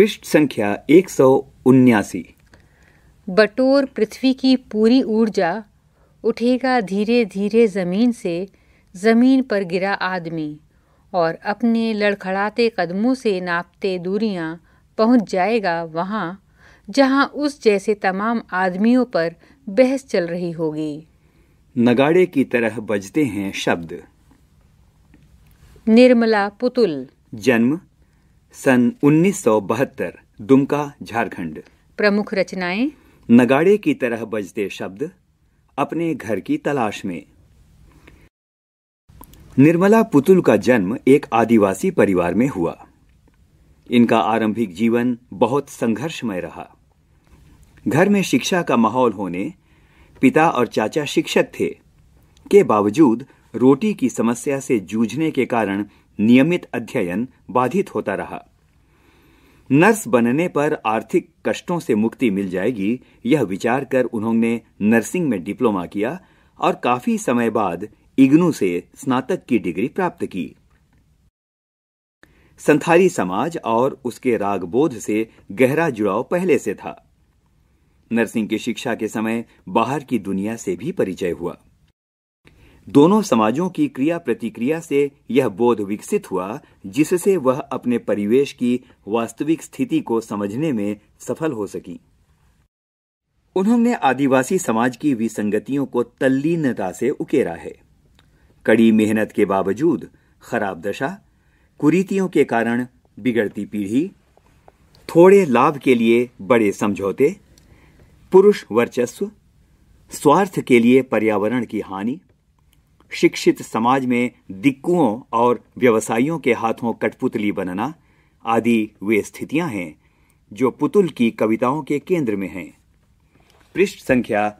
पृष्ठ संख्या एक सौ उन्यासी। बटोर पृथ्वी की पूरी ऊर्जा उठेगा धीरे धीरे ज़मीन से ज़मीन पर गिरा आदमी और अपने लड़खड़ाते कदमों से नापते दूरियाँ पहुँच जाएगा वहाँ जहाँ उस जैसे तमाम आदमियों पर बहस चल रही होगी। नगाड़े की तरह बजते हैं शब्द। निर्मला पुतुल। जन्म सन 1972 दुमका झारखंड। प्रमुख रचनाएँ? नगाड़े की तरह बजते शब्द अपने घर की तलाश में। निर्मला पुतुल का जन्म एक आदिवासी परिवार में हुआ। इनका आरंभिक जीवन बहुत संघर्षमय रहा। घर में शिक्षा का माहौल होने पिता और चाचा शिक्षक थे। के बावजूद रोटी की समस्या से जूझने के कारण नियमित अध्ययन बाधित होता रहा। नर्स बनने पर आर्थिक कष्टों से मुक्ति मिल जाएगी, यह विचार कर उन्होंने नर्सिंग में डिप्लोमा किया और काफ़ी समय बाद इग्नू से स्नातक की डिग्री प्राप्त की। संथाली समाज और उसके रागबोध से गहरा जुड़ाव पहले से था। नर्सिंग की शिक्षा के समय बाहर की दुनिया से भी परिचय हुआ। दोनों समाजों की क्रिया प्रतिक्रिया से यह बोध विकसित हुआ, जिससे वह अपने परिवेश की वास्तविक स्थिति को समझने में सफल हो सकी। उन्होंने आदिवासी समाज की विसंगतियों को तल्लीनता से उकेरा है। कड़ी मेहनत के बावजूद खराब दशा, कुरीतियों के कारण बिगड़ती पीढ़ी, थोड़े लाभ के लिए बड़े समझौते, पुरुष वर्चस्व, स्वार्थ के लिए पर्यावरण की हानि शिक्षित समाज में दिक्कुओं और व्यवसायियों के हाथों कठपुतली बनना आदि वे स्थितियाँ हैं, जो पुतुल की कविताओं के केंद्र में हैं। पृष्ठ संख्या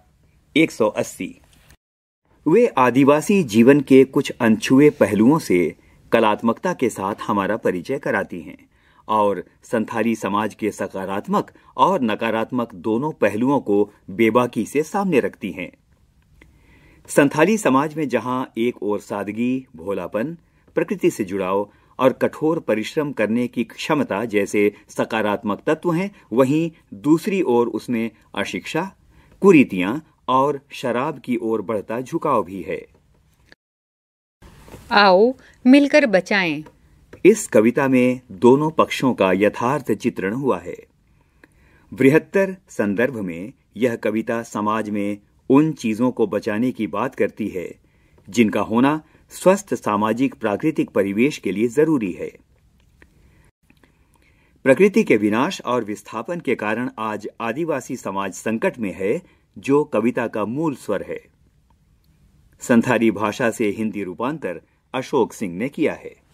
180 वे आदिवासी जीवन के कुछ अनछुए पहलुओं से कलात्मकता के साथ हमारा परिचय कराती हैं और संथाली समाज के सकारात्मक और नकारात्मक दोनों पहलुओं को बेबाकी से सामने रखती हैं। संथाली समाज में जहाँ एक ओर सादगी भोलापन प्रकृति से जुड़ाव और कठोर परिश्रम करने की क्षमता जैसे सकारात्मक तत्व हैं वहीं दूसरी ओर उसमें अशिक्षा कुरीतियाँ और शराब की ओर बढ़ता झुकाव भी है। आओ मिलकर बचाएँ। इस कविता में दोनों पक्षों का यथार्थ चित्रण हुआ है। बृहत्तर संदर्भ में यह कविता समाज में उन चीज़ों को बचाने की बात करती है, जिनका होना स्वस्थ सामाजिक प्राकृतिक परिवेश के लिए ज़रूरी है। प्रकृति के विनाश और विस्थापन के कारण आज आदिवासी समाज संकट में है, जो कविता का मूल स्वर है। संथाली भाषा से हिंदी रूपांतर अशोक सिंह ने किया है।